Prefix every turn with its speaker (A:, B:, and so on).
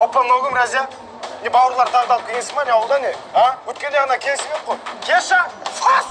A: опа мынау кім разия не бауырлар таңдалып келгенсің ба не ауылда не? А? Өткенде ғана келісіп едік қой. Келші фас!